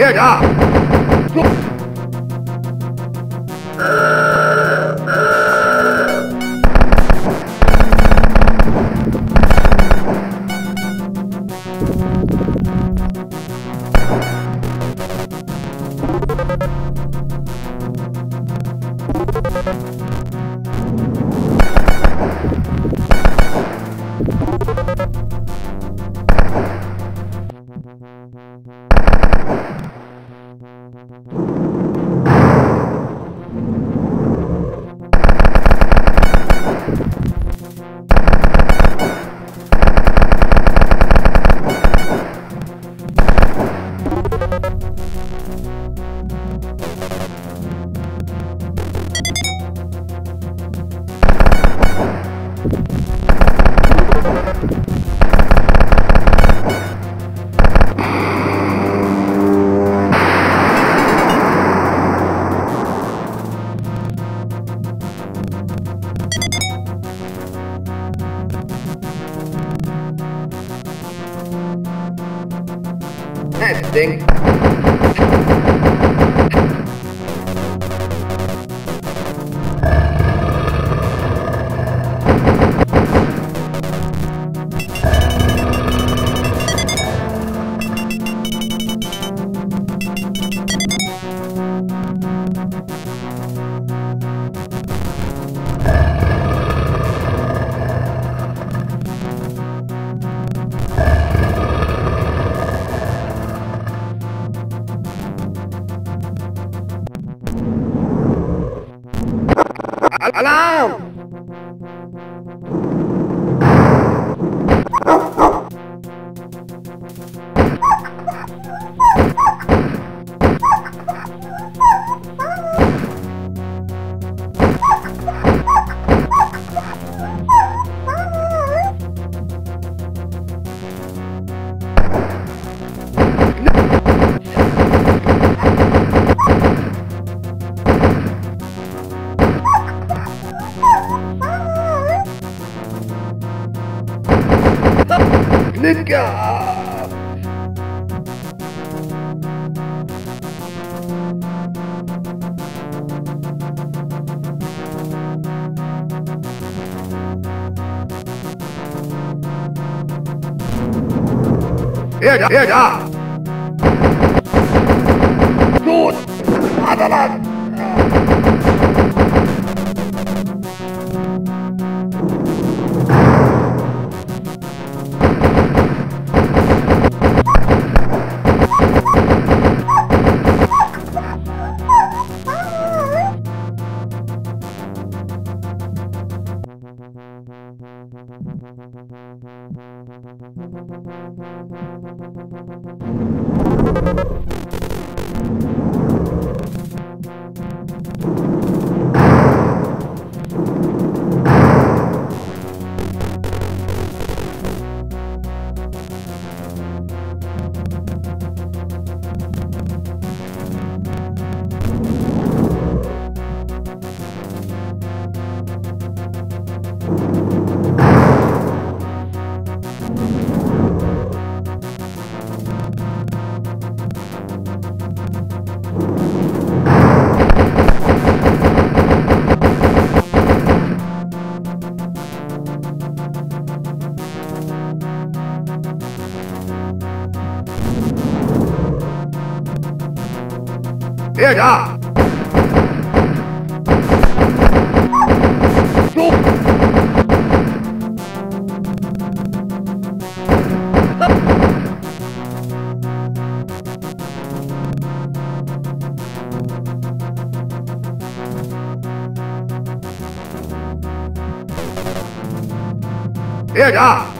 谢谢 ஏடா Testing. Alarm! Ninja! Eda, Eda! Gut! Vaterland! Eda! Thank you. けが别打